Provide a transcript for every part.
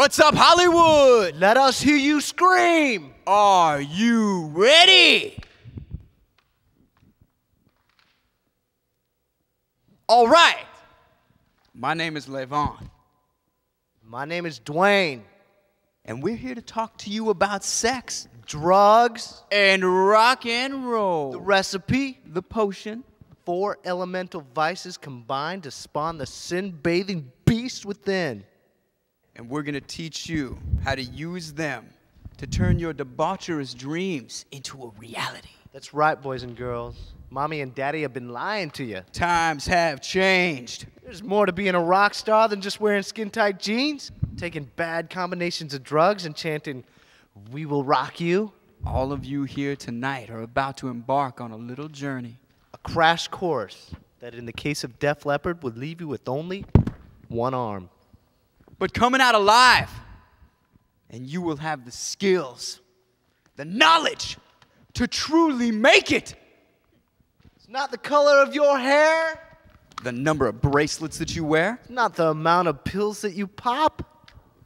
What's up, Hollywood? Let us hear you scream. Are you ready? All right. My name is Levon, My name is Dwayne. and we're here to talk to you about sex Drugs, and rock and roll. the recipe, the potion. four elemental vices combined to spawn the sin bathing beast within. And we're going to teach you how to use them to turn your debaucherous dreams into a reality. That's right, boys and girls. Mommy and daddy have been lying to you. Times have changed. There's more to being a rock star than just wearing skin tight jeans, taking bad combinations of drugs, and chanting, We will rock you. All of you here tonight are about to embark on a little journey. A crash course that, in the case of Def Leppard, would leave you with only one arm. But coming out alive. And you will have the skills, the knowledge to truly make it. It's not the color of your hair, The number of bracelets that you wear, not the amount of pills that you pop.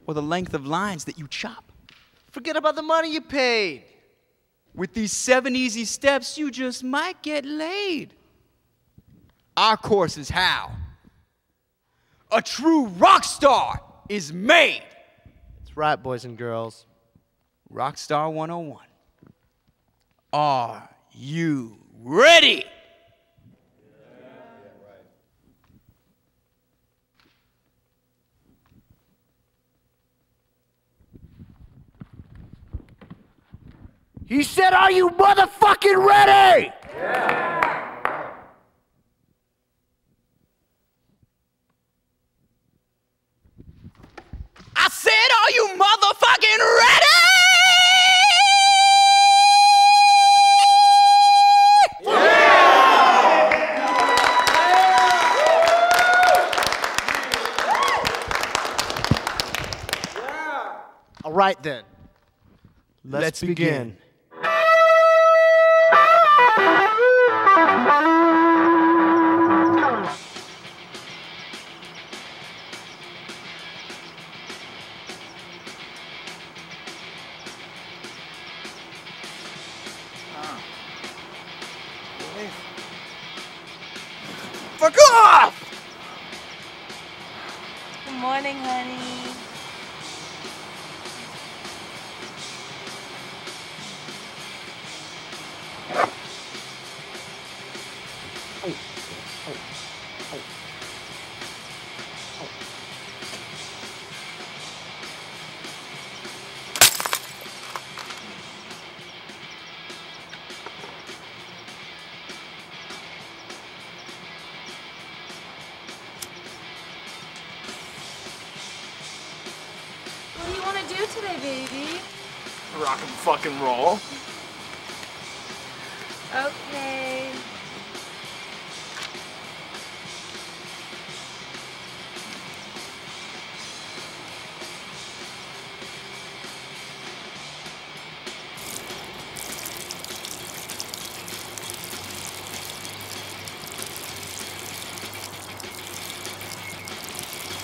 or the length of lines that you chop. Forget about the money you paid. With these seven easy steps, you just might get laid. Our course is how a true rock star is made. That's right, boys and girls. Rockstar 101. Are you ready? He said, Are you motherfucking ready? I said, are you motherfucking ready? All right, then. Let's, Let's begin. begin. Fuck off! Good morning, honey. Today, baby? Rock and fucking roll. Okay.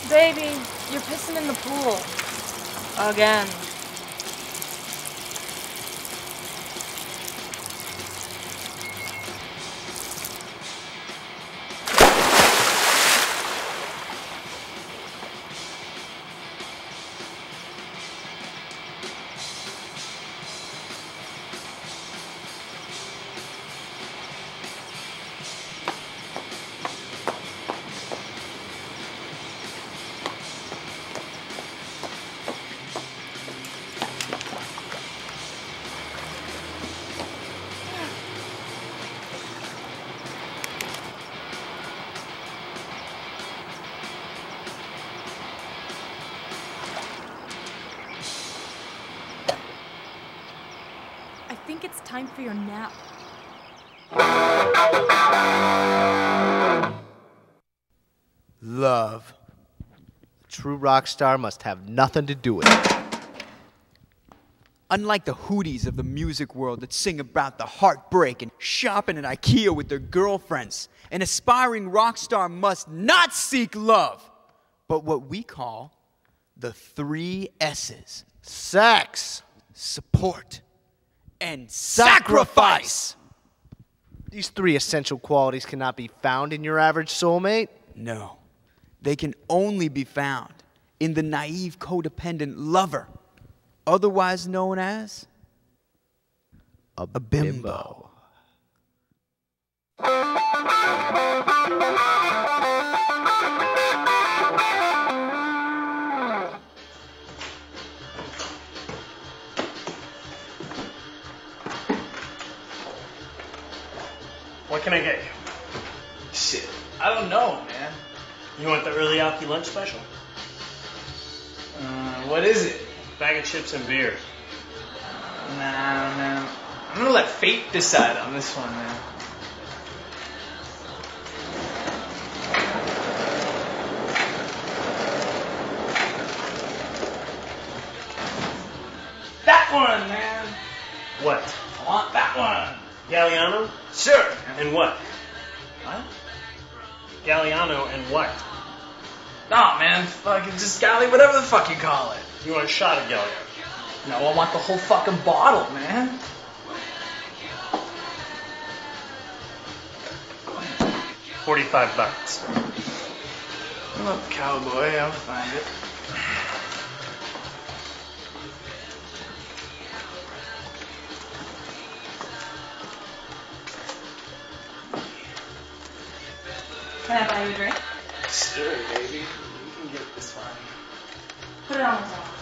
Baby, you're pissing in the pool. Again. Time for your nap. Love. A true rock star must have nothing to do with it. Unlike the hooties of the music world that sing about the heartbreak and shopping at IKEA with their girlfriends, an aspiring rock star must not seek love, but what we call The three S's Sex. support and Sacrifice. These three essential qualities cannot be found in your average soulmate. No, they can only be found in the naive codependent lover, otherwise known as A, bimbo. What can I get you? Shit. I don't know, man. You want the early Alki lunch special? Uh, what is it? Bag of chips and beer. Nah, man. I'm gonna let fate decide on this one, man. That one, man. What? I want that one. Galliano? Sure. And what? What? Galliano and what? Nah, man. Fucking just galley, whatever the fuck you call it. You want a shot of Galliano? No, I want the whole fucking bottle, man. Forty-five bucks. Look, cowboy, I'll find it. Can I buy you a drink? Sure, baby. You can get this one. Put it on the top.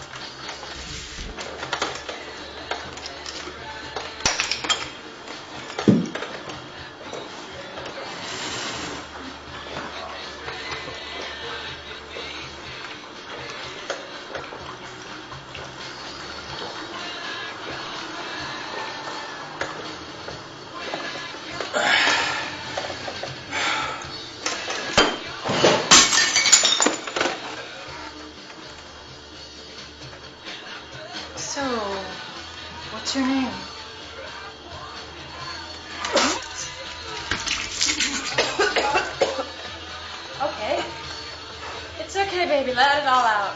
Okay. It's okay, baby. Let it all out.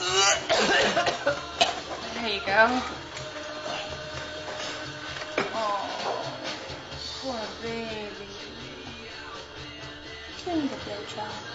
There you go. Oh, poor baby. Drink a bit, child.